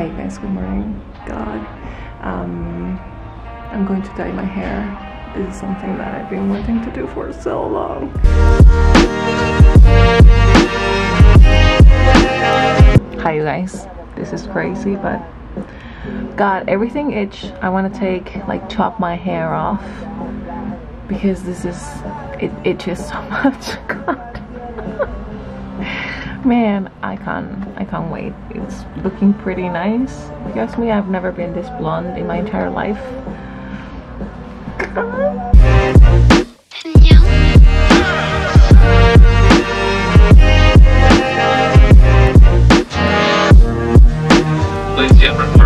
Hi guys, good morning. God, um, I'm going to dye my hair. This is something that I've been wanting to do for so long. Hi you guys, this is crazy, but God, everything itch. I want to take like chop my hair off because this is it itches so much. God man i can't i can't wait. It's looking pretty nice. Because me i've never been this blonde in my entire life. Wow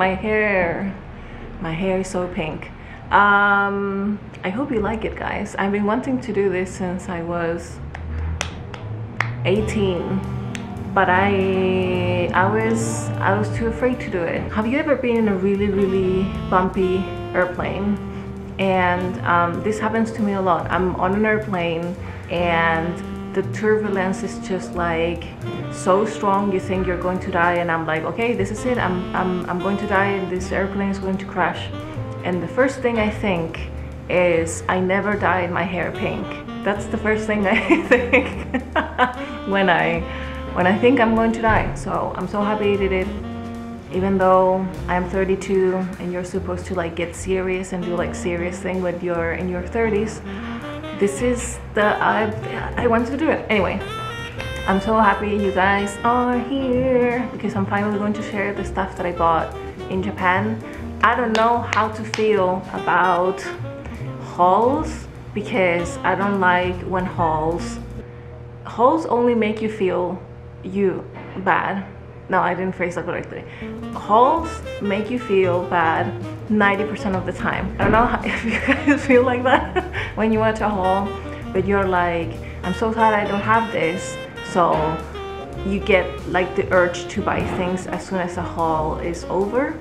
my hair. My hair is so pink. Um i hope you like it guys. I've been wanting to do this since i was 18 but i i was i was too afraid to do it. Have you ever been in a really really bumpy airplane? And um, this happens to me a lot. I'm on an airplane and the turbulence is just like so strong you think you're going to die and I'm like okay this is it. I'm, I'm, I'm going to die and this airplane is going to crash. And the first thing I think is I never dyed my hair pink. That's the first thing I think when I when I think I'm going to die. So I'm so happy I did it. Even though I'm 32 and you're supposed to like get serious and do like serious thing when you're in your 30s this is the I, I want to do it. Anyway I'm so happy you guys are here because I'm finally going to share the stuff that I bought in Japan. I don't know how to feel about hauls because I don't like when hauls hauls only make you feel you bad. No I didn't phrase that correctly. Hauls make you feel bad 90% of the time. I don't know how, if you guys feel like that when you watch a haul, but you're like, I'm so sad I don't have this. So you get like the urge to buy things as soon as a haul is over.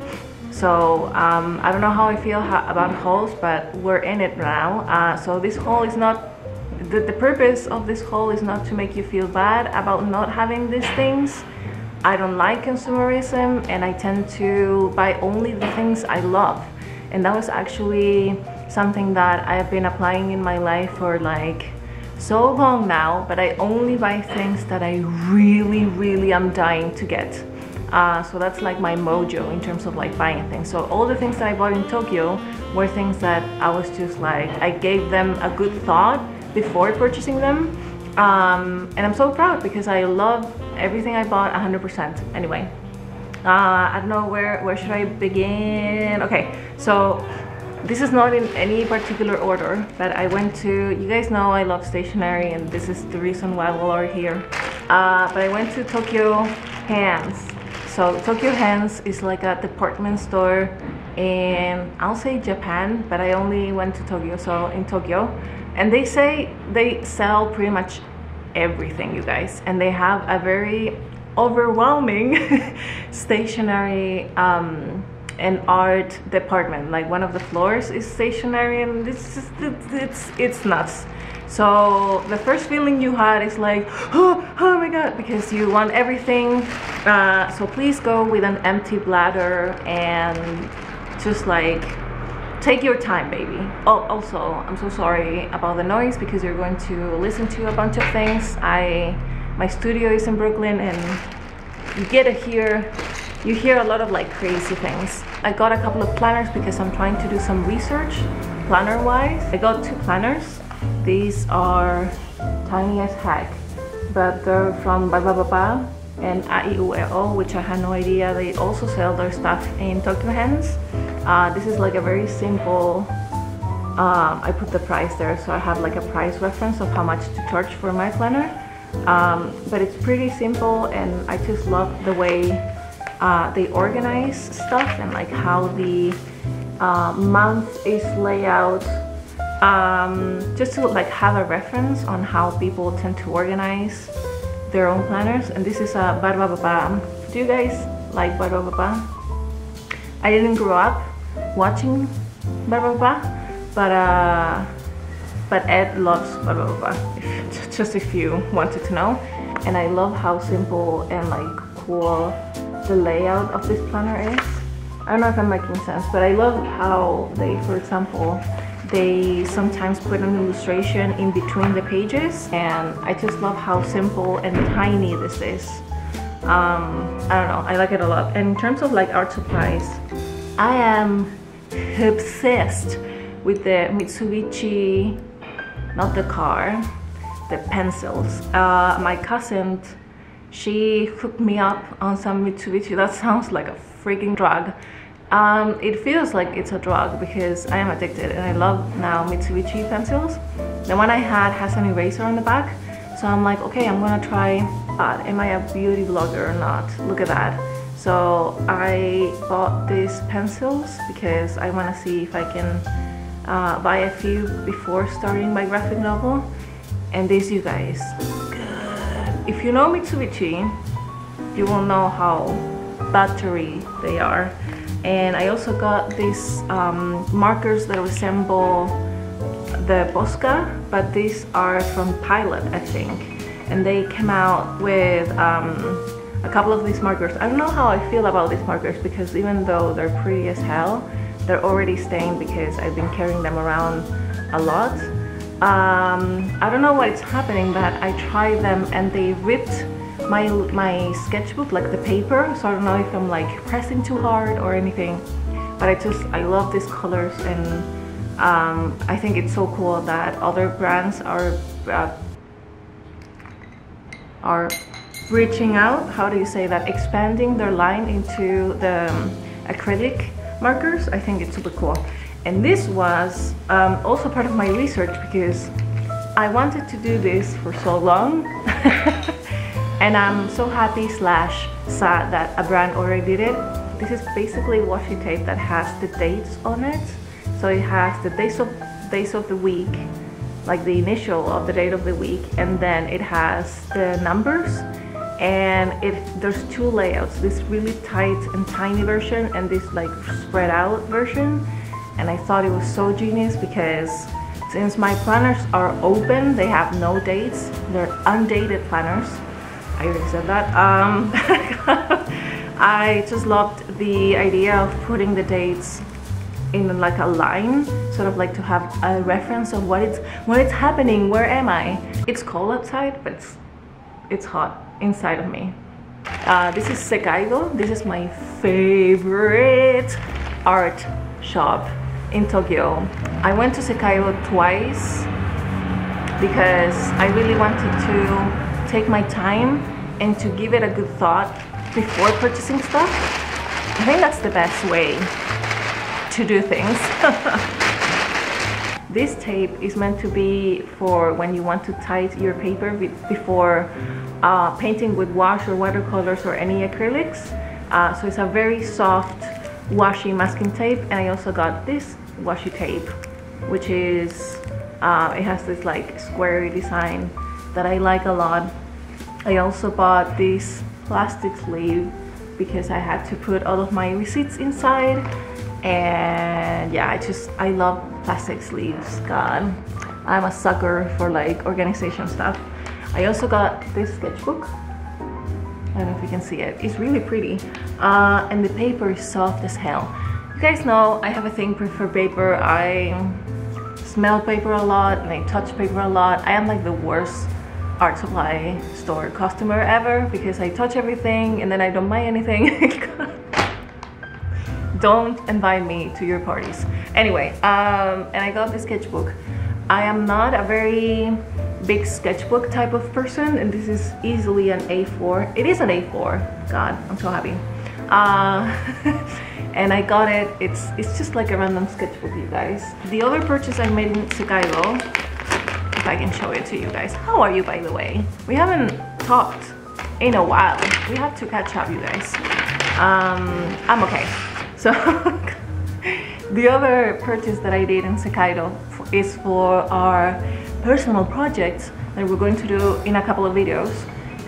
So um, I don't know how I feel about hauls, but we're in it now. Uh, so this haul is not, the, the purpose of this haul is not to make you feel bad about not having these things. I don't like consumerism and I tend to buy only the things I love. And that was actually something that I've been applying in my life for like so long now, but I only buy things that I really, really am dying to get. Uh, so that's like my mojo in terms of like buying things. So all the things that I bought in Tokyo were things that I was just like, I gave them a good thought before purchasing them um, and I'm so proud because I love everything I bought 100% anyway uh, I don't know where where should I begin okay so this is not in any particular order but I went to you guys know I love stationery and this is the reason why we are here. Uh, but I went to Tokyu Hands. So Tokyu Hands is like a department store in I'll say Japan but I only went to Tokyo so in Tokyo. And they say they sell pretty much everything you guys. And they have a very overwhelming stationery um, and art department like one of the floors is stationary, and it's just, it's it's nuts. So the first feeling you had is like oh, oh my god because you want everything. Uh, so please go with an empty bladder and just like take your time baby. Oh also i'm so sorry about the noise because you're going to listen to a bunch of things. I my studio is in brooklyn and you get to hear you hear a lot of like crazy things i got a couple of planners because i'm trying to do some research planner wise i got two planners. These are tiny as heck but they're from Barbapapa and AIUEO which i had no idea. They also sell their stuff in Tokyu Hands uh, this is like a very simple um, I put the price there so I have like a price reference of how much to charge for my planner. Um, but it's pretty simple and I just love the way uh, they organize stuff and like how the uh, month is laid out um, just to like have a reference on how people tend to organize their own planners and this is a Barbapapa. Do you guys like Barbapapa? I didn't grow up watching Barbapapa but uh, but Ed loves Barba Baba just if you wanted to know and I love how simple and like cool the layout of this planner is. I don't know if I'm making sense but I love how they for example they sometimes put an illustration in between the pages and I just love how simple and tiny this is. Um, I don't know, I like it a lot. And in terms of like art supplies, I am obsessed with the Mitsubishi, not the car, the pencils. Uh, my cousin, she hooked me up on some Mitsubishi. That sounds like a freaking drug. Um, it feels like it's a drug because I am addicted and I love now Mitsubishi pencils. The one I had has an eraser on the back. So I'm like, okay, I'm gonna try that. Am I a beauty blogger or not? Look at that. So I bought these pencils because I wanna see if I can uh, buy a few before starting my graphic novel. And these, you guys. If you know Mitsubishi, you will know how battery they are. And I also got these um, markers that resemble the Posca but these are from Pilot I think. And they came out with um, a couple of these markers. I don't know how I feel about these markers because even though they're pretty as hell they're already stained because I've been carrying them around a lot um, I don't know what's happening but I tried them and they ripped my my sketchbook like the paper. So I don't know if I'm like pressing too hard or anything but I just I love these colors and um, I think it's so cool that other brands are uh, are reaching out how do you say that expanding their line into the um, acrylic markers. I think it's super cool and this was um, also part of my research because I wanted to do this for so long and I'm so happy slash sad that a brand already did it. This is basically washi tape that has the dates on it. So it has the days of days of the week, like the initial of the date of the week, and then it has the numbers. And there's two layouts, this really tight and tiny version and this like spread out version. And I thought it was so genius because since my planners are open, they have no dates, they're undated planners I already said that. Um, I just loved the idea of putting the dates in like a line, sort of like to have a reference of what it's what it's happening. Where am I? It's cold outside, but it's it's hot inside of me. Uh, this is Sekaido. This is my favorite art shop in Tokyo. I went to Sekaido twice because I really wanted to take my time and to give it a good thought before purchasing stuff, I think that's the best way to do things. this tape is meant to be for when you want to tight your paper before uh, painting with wash or watercolors or any acrylics. Uh, so it's a very soft washi masking tape and I also got this washi tape which is uh, it has this like square design that I like a lot. I also bought this plastic sleeve because I had to put all of my receipts inside and yeah I just I love plastic sleeves god. I'm a sucker for like organization stuff. I also got this sketchbook I don't know if you can see it it's really pretty uh, and the paper is soft as hell you guys know I have a thing for paper I smell paper a lot and I touch paper a lot I am like the worst art supply store customer ever because I touch everything and then I don't buy anything. don't invite me to your parties. Anyway, um, and I got this sketchbook. I am not a very big sketchbook type of person and this is easily an A4. It is an A4. God, I'm so happy. Uh, and I got it. It's it's just like a random sketchbook, you guys. The other purchase I made in Sekaido if I can show it to you guys. How are you, by the way? We haven't talked in a while. We have to catch up, you guys. um, I'm okay. So the other purchase that I did in Sekaido is for our personal projects that we're going to do in a couple of videos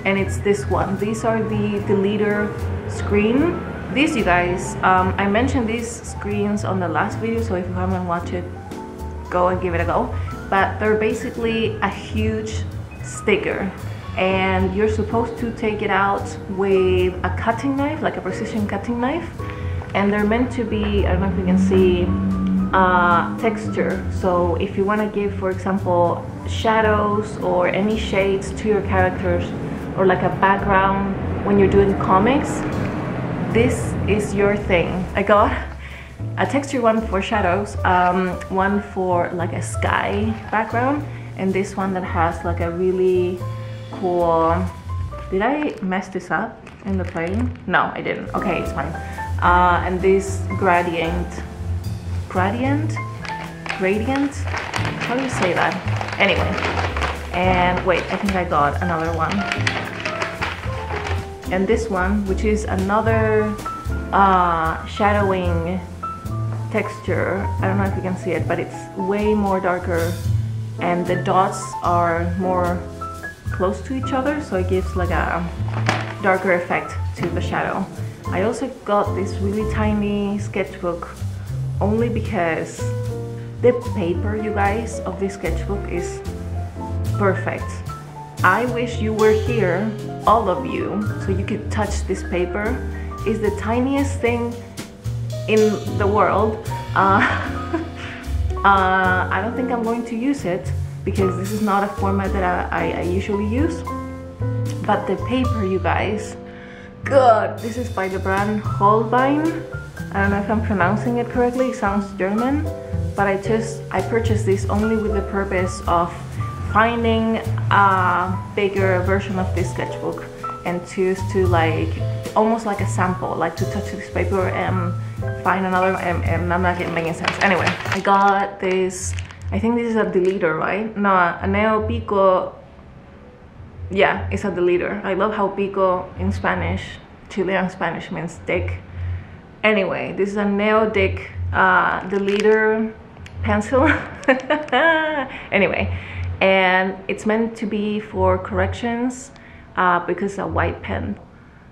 and it's this one. These are the the leader screen. These you guys um, I mentioned these screens on the last video so if you haven't watched it go and give it a go. But they're basically a huge sticker and you're supposed to take it out with a cutting knife like a precision cutting knife and they're meant to be I don't know if you can see uh, texture. So if you want to give for example shadows or any shades to your characters or like a background when you're doing comics this is your thing. I got a texture one for shadows um, one for like a sky background and this one that has like a really cool did I mess this up in the plane? No I didn't. Okay it's fine. Uh, and this gradient gradient gradient? How do you say that? Anyway and wait I think I got another one. And this one which is another uh, shadowing texture. I don't know if you can see it but it's way more darker and the dots are more close to each other so it gives like a darker effect to the shadow. I also got this really tiny sketchbook only because the paper you guys of this sketchbook is perfect. I wish you were here all of you so you could touch this paper. Is the tiniest thing in the world. Uh, uh, I don't think I'm going to use it because this is not a format that I, I, I usually use. But the paper you guys good this is by the brand Holbein I don't know if I'm pronouncing it correctly it sounds German but I just I purchased this only with the purpose of finding a bigger version of this sketchbook and choose to like almost like a sample like to touch this paper and find another and, and I'm not getting making sense. Anyway I got this I think this is a deleter right? No a neo pico yeah it's a deleter. I love how pico in Spanish Chilean Spanish means dick anyway this is a neo dick uh, deleter pencil. Anyway and it's meant to be for corrections uh, because a white pen.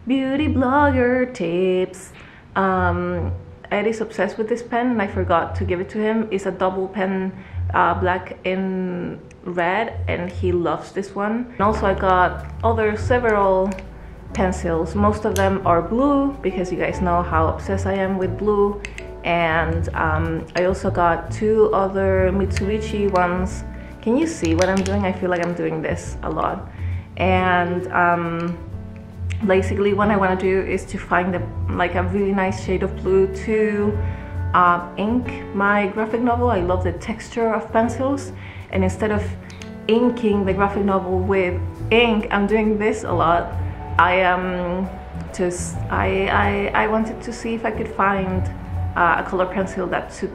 Beauty blogger tips. Um, Ed is obsessed with this pen and I forgot to give it to him. It's a double pen uh, black in red and he loves this one. And also I got other several pencils most of them are blue because you guys know how obsessed I am with blue and um, I also got two other Mitsubishi ones can you see what I'm doing? I feel like I'm doing this a lot and um, basically what I want to do is to find a, like a really nice shade of blue to uh, ink my graphic novel. I love the texture of pencils and instead of inking the graphic novel with ink, I'm doing this a lot. I am um, just, I, I, I wanted to see if I could find uh, a color pencil that suit,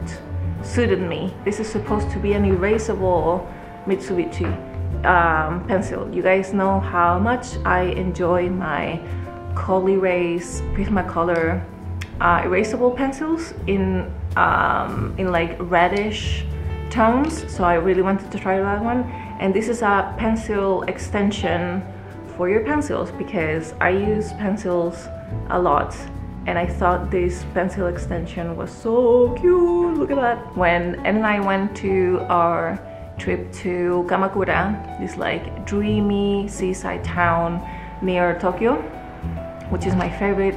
suited me. This is supposed to be an erasable Mitsubishi um, pencil. You guys know how much I enjoy my Col-Erase Prismacolor uh, erasable pencils in um, in like reddish tones so I really wanted to try that one and this is a pencil extension for your pencils because I use pencils a lot. And I thought this pencil extension was so cute. Look at that. When Ed and I went to our trip to Kamakura this like dreamy seaside town near Tokyo which is my favorite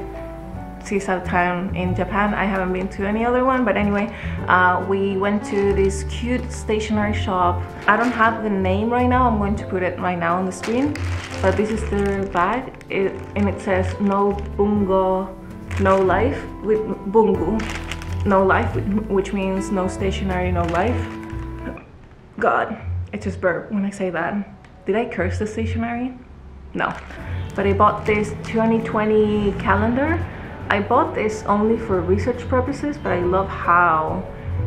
seaside town in Japan. I haven't been to any other one, but anyway, uh, we went to this cute stationery shop. I don't have the name right now. I'm going to put it right now on the screen, but this is the bag, it, and it says no bungo, no life with bungu, no life, which means no stationery, no life. God, it just burp when I say that. Did I curse the stationery? No. But I bought this 2020 calendar I bought this only for research purposes, but I love how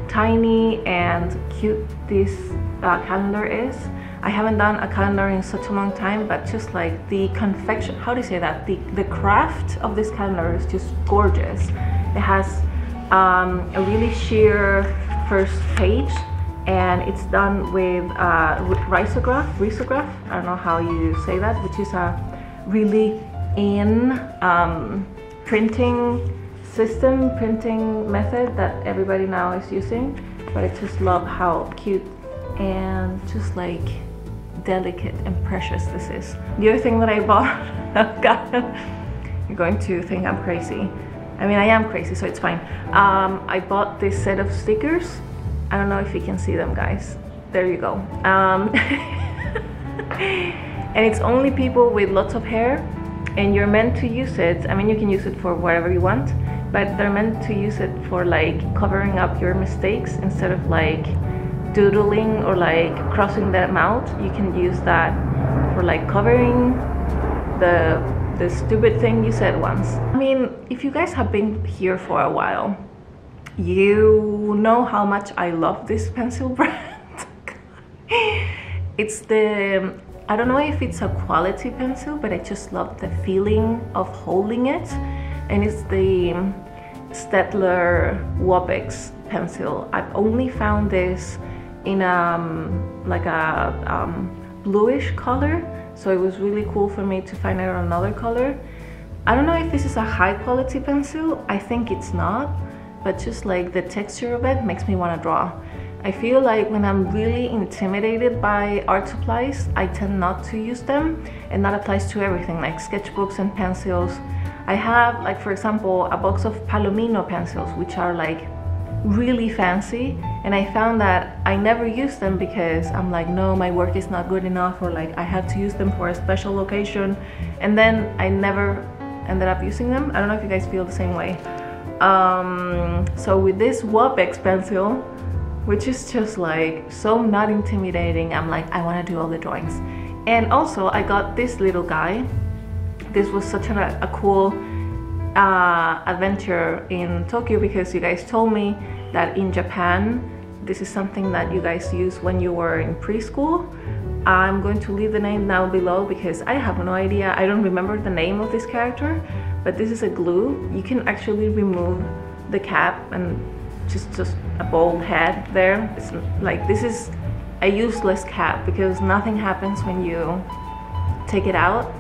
tiny and cute this uh, calendar is. I haven't done a calendar in such a long time, but just like the confection, how do you say that? The, the craft of this calendar is just gorgeous. It has um, a really sheer first page and it's done with uh, risograph, risograph, I don't know how you say that, which is a really in um, printing system, printing method that everybody now is using. But I just love how cute and just like delicate and precious this is. The other thing that I bought, you're going to think I'm crazy. I mean, I am crazy, so it's fine. Um, I bought this set of stickers. I don't know if you can see them, guys. There you go. Um, and it's only people with lots of hair and you're meant to use it. I mean, you can use it for whatever you want, but they're meant to use it for like covering up your mistakes instead of like doodling or like crossing them out. You can use that for like covering the the stupid thing you said once. I mean, if you guys have been here for a while, you know how much I love this pencil brand. it's the, I don't know if it's a quality pencil, but I just love the feeling of holding it. And it's the Staedtler Wopex pencil. I've only found this in um, like a um, bluish color so it was really cool for me to find out another color I don't know if this is a high quality pencil I think it's not but just like the texture of it makes me want to draw I feel like when I'm really intimidated by art supplies I tend not to use them and that applies to everything like sketchbooks and pencils. I have like for example a box of Palomino pencils which are like really fancy and I found that I never use them because I'm like no my work is not good enough or like I have to use them for a special occasion and then I never ended up using them. I don't know if you guys feel the same way. Um, so with this Wopex pencil which is just like so not intimidating I'm like I want to do all the drawings and also I got this little guy this was such a, a cool uh, adventure in Tokyo because you guys told me that in Japan this is something that you guys use when you were in preschool. I'm going to leave the name down below because I have no idea. I don't remember the name of this character, but this is a glue. You can actually remove the cap and just just a bald head there. It's like this is a useless cap because nothing happens when you take it out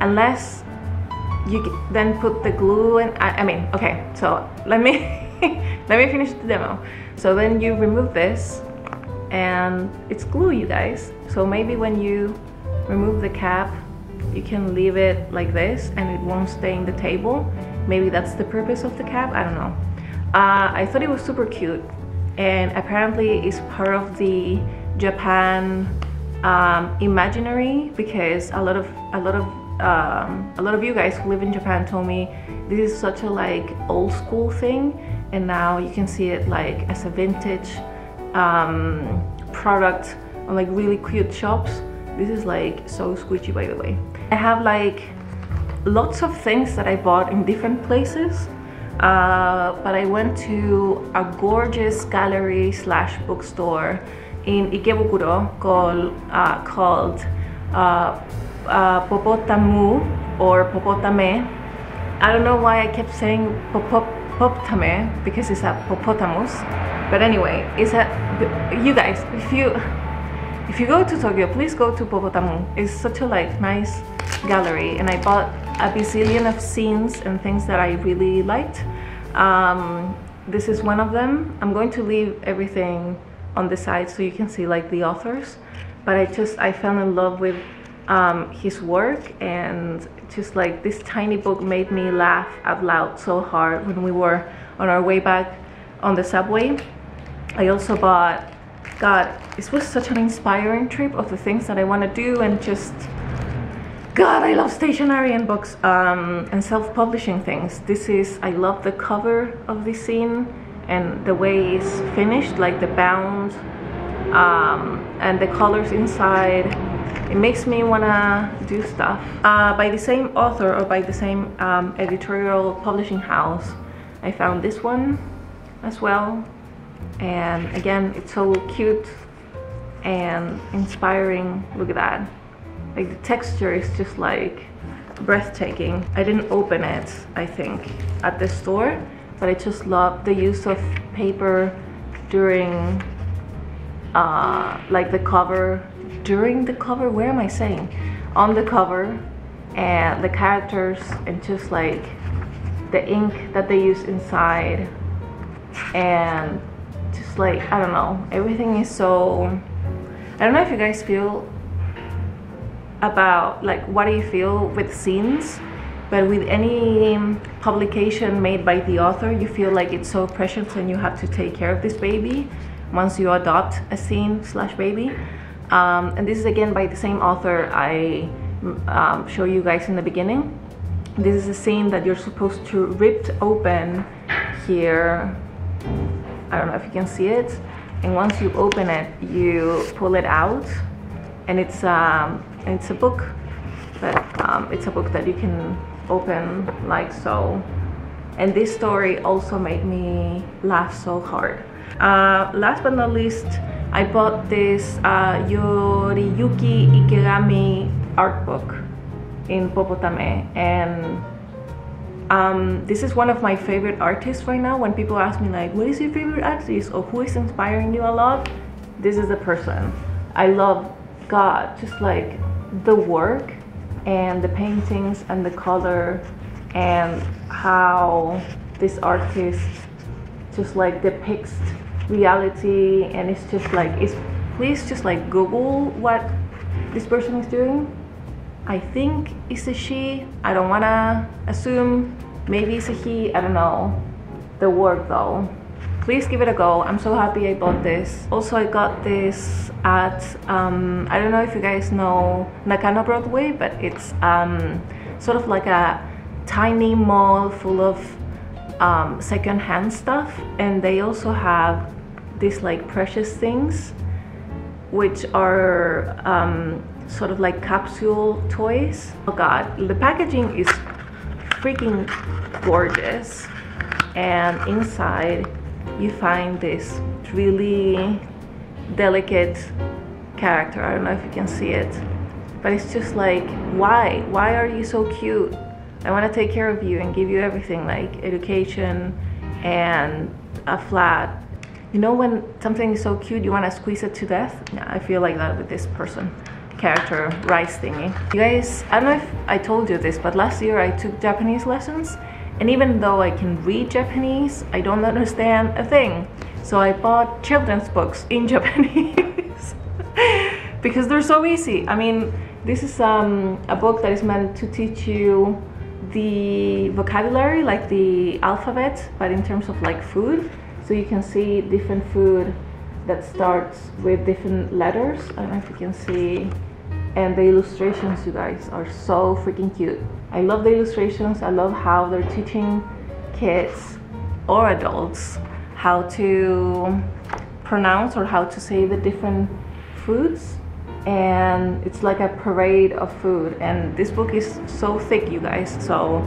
unless you then put the glue and I, I mean okay so let me let me finish the demo. So then you remove this and it's glue you guys. So maybe when you remove the cap you can leave it like this and it won't stay in the table. Maybe that's the purpose of the cap I don't know uh, I thought it was super cute and apparently it's part of the Japan um, imaginary because a lot of a lot of um, a lot of you guys who live in Japan told me this is such a like old school thing and now you can see it like as a vintage um, product on like really cute shops. This is like so squishy by the way. I have like lots of things that I bought in different places uh, but I went to a gorgeous gallery slash bookstore in Ikebukuro called, uh, called uh, uh, Popotamu or Popotame. I don't know why I kept saying Popotame because it's a Popotamus. But anyway, it's a you guys if you if you go to Tokyo, please go to Popotamu. It's such a like nice gallery, and I bought a bazillion of zines and things that I really liked. Um, this is one of them. I'm going to leave everything on the side so you can see like the authors. But I just I fell in love with um, his work and just like this tiny book made me laugh out loud so hard when we were on our way back on the subway. I also bought, God, this was such an inspiring trip of the things that I want to do and just, God, I love stationery and books um, and self-publishing things. This is, I love the cover of this zine and the way it's finished, like the bound um, and the colors inside it makes me wanna do stuff uh, by the same author or by the same um, editorial publishing house I found this one as well and again it's so cute and inspiring. Look at that. Like the texture is just like breathtaking. I didn't open it, I think, at the store, but I just love the use of paper during uh, like the cover, during the cover, where am I saying? On the cover and the characters and just like the ink that they use inside and just like I don't know everything is so I don't know if you guys feel about like what do you feel with zines? But with any publication made by the author you feel like it's so precious and you have to take care of this baby once you adopt a zine slash baby. Um, and this is again by the same author I um, show you guys in the beginning. This is a zine that you're supposed to rip open here. I don't know if you can see it. And once you open it you pull it out. And it's um, it's a book but um, it's a book that you can open like so. And this story also made me laugh so hard. Uh, last but not least I bought this uh, Yoriyuki Ikegami art book in Popotame and um, this is one of my favorite artists right now. When people ask me like what is your favorite artist? or who is inspiring you a lot? this is the person. I love God just like the work and the paintings and the color and how this artist just like depicts reality and it's just like it's please just like google what this person is doing I think it's a she. I don't wanna assume. Maybe it's a he. I don't know. The work though. Please give it a go. I'm so happy I bought this. Also, I got this at, um, I don't know if you guys know Nakano Broadway, but it's um, sort of like a tiny mall full of um, secondhand stuff. And they also have these like precious things, which are um, sort of like capsule toys. Oh god, the packaging is freaking gorgeous. And inside you find this really delicate character. I don't know if you can see it. But it's just like, why? Why are you so cute? I want to take care of you and give you everything like education and a flat. You know when something is so cute, you want to squeeze it to death? Yeah, I feel like that with this person character rice thingy. You guys, I don't know if I told you this, but last year I took Japanese lessons and even though I can read Japanese, I don't understand a thing. So I bought children's books in Japanese because they're so easy. I mean, this is um, a book that is meant to teach you the vocabulary, like the alphabet, but in terms of like food. So you can see different food that starts with different letters. I don't know if you can see and the illustrations you guys are so freaking cute. I love the illustrations. I love how they're teaching kids or adults how to pronounce or how to say the different foods. And it's like a parade of food. And this book is so thick you guys. So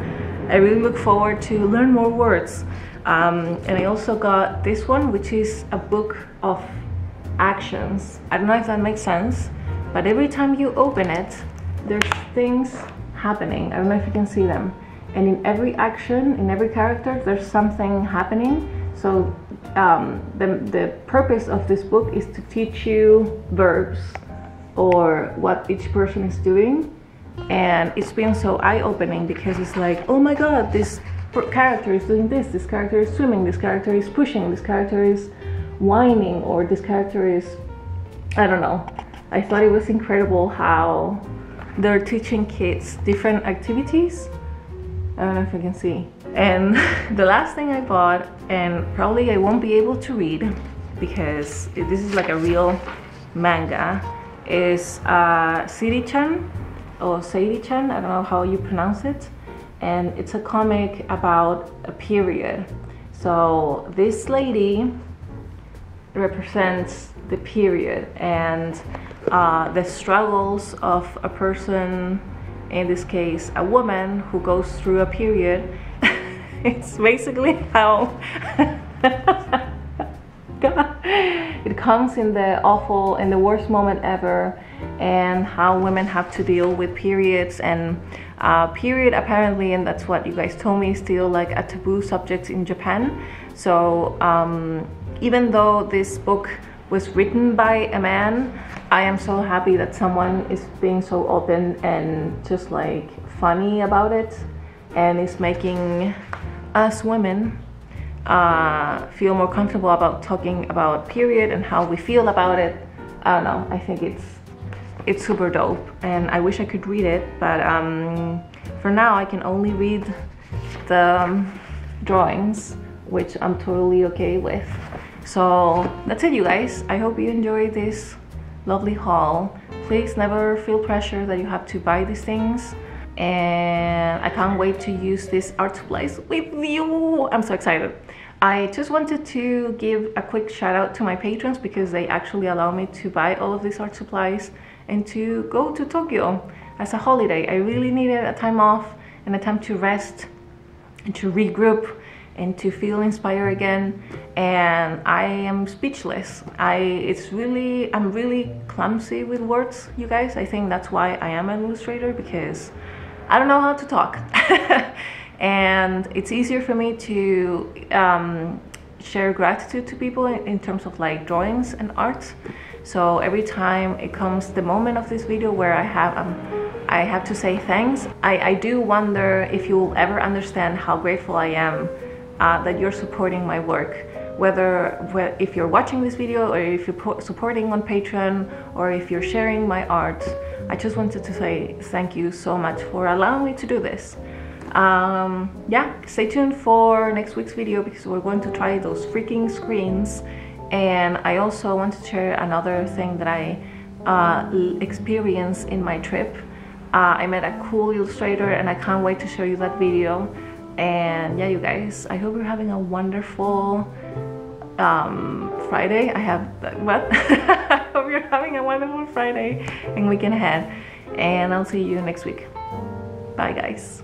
i really look forward to learn more words. Um, and i also got this one which is a book of actions. I don't know if that makes sense but every time you open it there's things happening. I don't know if you can see them. And in every action in every character there's something happening. So um, the, the purpose of this book is to teach you verbs or what each person is doing. And it's been so eye-opening because it's like oh my god this character is doing this this character is swimming this character is pushing this character is whining or this character is i don't know I thought it was incredible how they're teaching kids different activities. I don't know if you can see. And the last thing I bought, and probably I won't be able to read because this is like a real manga, is uh, Seiri-chan or Sadie-chan, I don't know how you pronounce it. And it's a comic about a period. So this lady represents the period and uh, the struggles of a person, in this case, a woman who goes through a period. it's basically how. It comes in the awful and the worst moment ever and how women have to deal with periods and uh, period apparently and that's what you guys told me still like a taboo subject in Japan so um, even though this book was written by a man I am so happy that someone is being so open and just like funny about it and is making us women uh, feel more comfortable about talking about period and how we feel about it. I don't know. I think it's it's super dope, and I wish I could read it, but um, for now I can only read the um, drawings, which I'm totally okay with. So that's it, you guys. I hope you enjoyed this lovely haul. Please never feel pressure that you have to buy these things and I can't wait to use this art supplies with you. I'm so excited. I just wanted to give a quick shout out to my patrons because they actually allow me to buy all of these art supplies and to go to Tokyo as a holiday. I really needed a time off and a time to rest and to regroup and to feel inspired again and I am speechless. I it's really I'm really clumsy with words you guys. I think that's why I am an illustrator because I don't know how to talk. and it's easier for me to um, share gratitude to people in, in, terms of like drawings and art. So every time it comes the moment of this video where I have um, I have to say thanks, I, I do wonder if you'll ever understand how grateful I am uh, that you're supporting my work whether if you're watching this video or if you're supporting on Patreon or if you're sharing my art, I just wanted to say thank you so much for allowing me to do this. Um, yeah, stay tuned for next week's video because we're going to try those freaking screens. And I also want to share another thing that I uh, experienced in my trip. Uh, I met a cool illustrator and I can't wait to show you that video. And yeah, you guys, I hope you're having a wonderful um, Friday. I have, what? I hope you're having a wonderful Friday and weekend ahead. And I'll see you next week. Bye, guys.